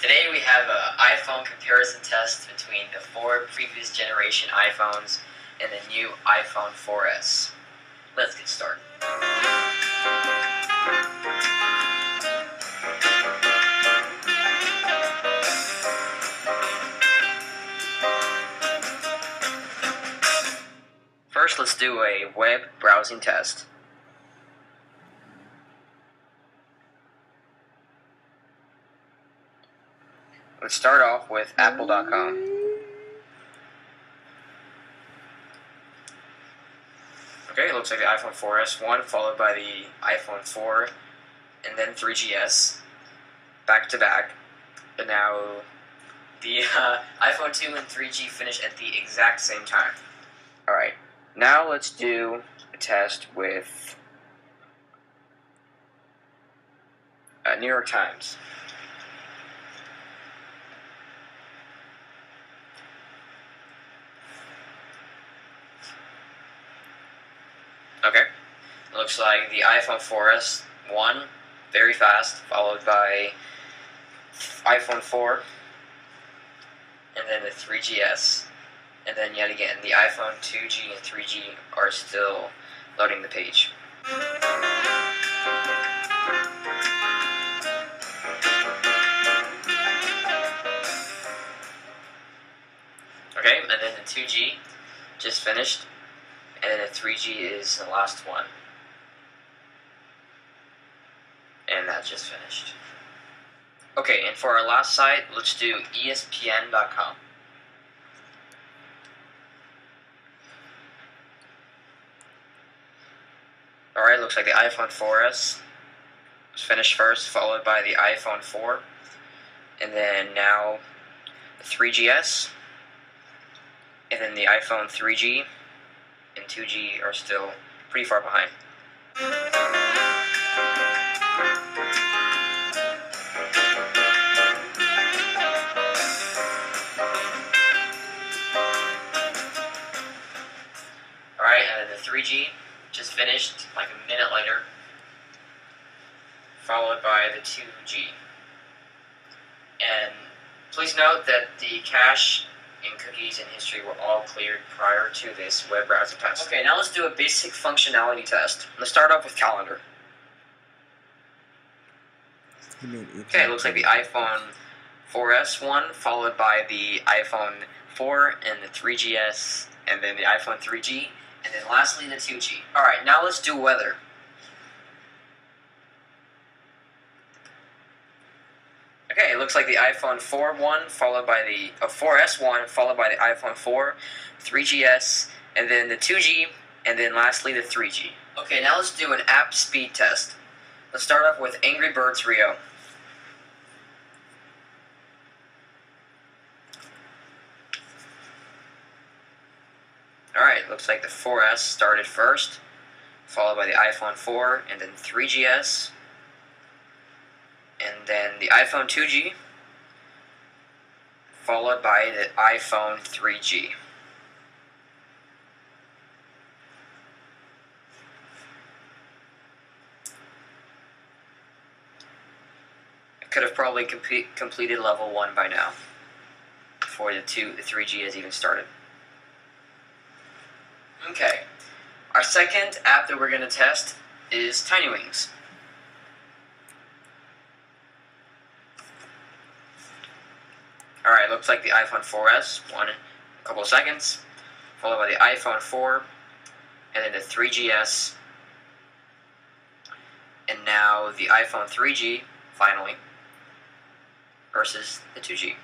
Today we have an iPhone comparison test between the four previous generation iPhones and the new iPhone 4S. Let's get started. First, let's do a web browsing test. Let's start off with apple.com. Okay, it looks like the iPhone 4S one, followed by the iPhone 4, and then 3GS, back to back. And now the uh, iPhone 2 and 3G finish at the exact same time. Alright, now let's do a test with uh, New York Times. Okay. Looks like the iPhone 4S, one, very fast, followed by iPhone 4, and then the 3GS, and then yet again, the iPhone 2G and 3G are still loading the page. Okay, and then the 2G just finished, and then the 3G is the last one. And that just finished. Okay, and for our last site, let's do ESPN.com. Alright, looks like the iPhone 4S was finished first, followed by the iPhone 4, and then now the 3GS, and then the iPhone 3G and 2G are still pretty far behind. Alright, and uh, the 3G just finished like a minute later, followed by the 2G. And please note that the cache and cookies and history were all cleared prior to this web browser test. Okay, now let's do a basic functionality test. Let's start off with calendar. Okay, it looks like the iPhone 4S one, followed by the iPhone 4 and the 3GS, and then the iPhone 3G, and then lastly the 2G. Alright, now let's do weather. Okay, it looks like the iPhone 4 one, followed by the uh, 4S one, followed by the iPhone 4, 3GS, and then the 2G, and then lastly the 3G. Okay, now let's do an app speed test. Let's start off with Angry Birds Rio. Alright, looks like the 4S started first, followed by the iPhone 4, and then 3GS, and then the iPhone 2G, followed by the iPhone 3G. I could have probably complete, completed level 1 by now, before the, two, the 3G has even started. Okay, our second app that we're going to test is Tiny Wings. Looks like the iPhone 4S, one a couple of seconds, followed by the iPhone 4, and then the 3GS, and now the iPhone 3G, finally, versus the 2G.